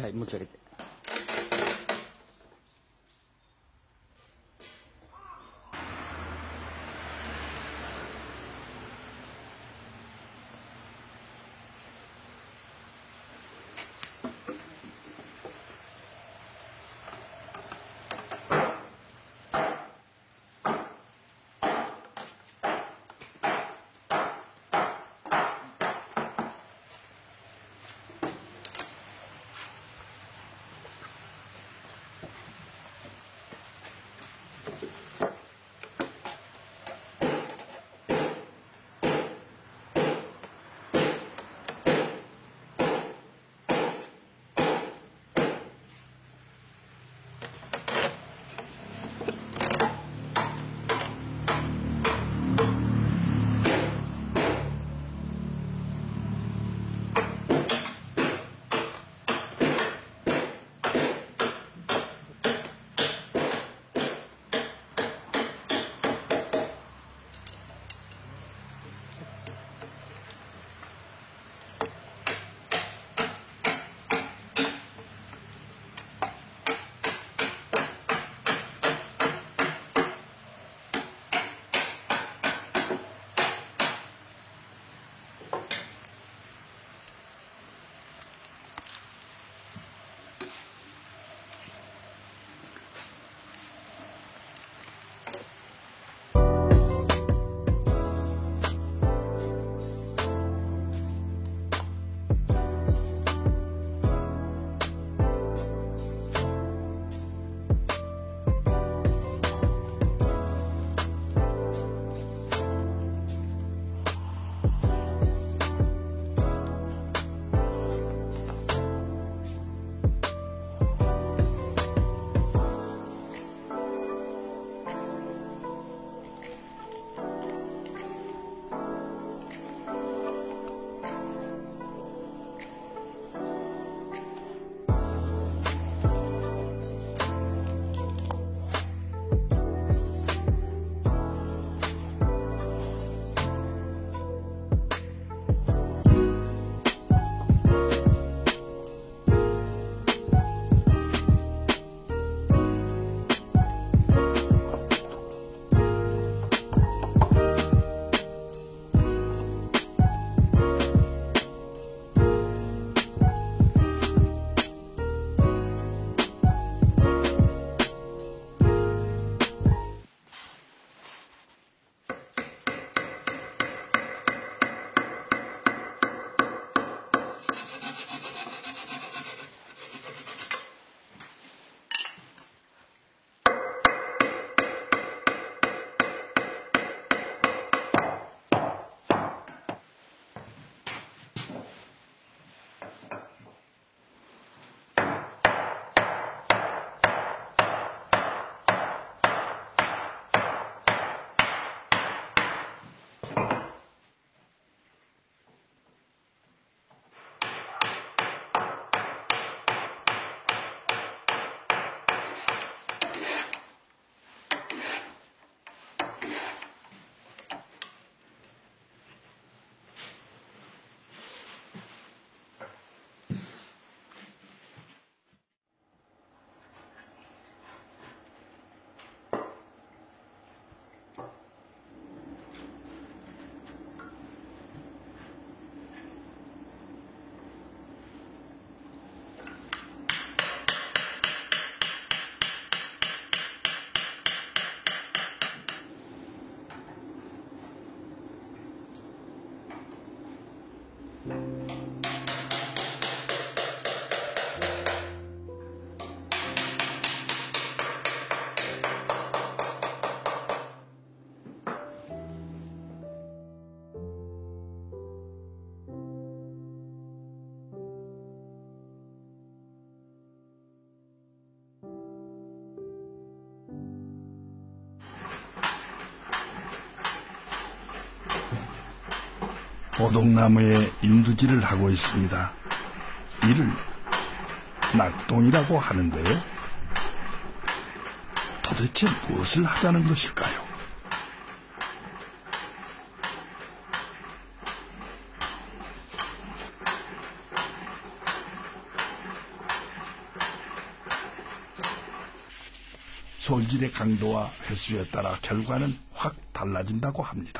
はい持ち上げて。 오동나무에 인두질을 하고 있습니다. 이를 낙동이라고 하는데요. 도대체 무엇을 하자는 것일까요? 솔질의 강도와 횟수에 따라 결과는 확 달라진다고 합니다.